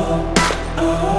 oh, oh.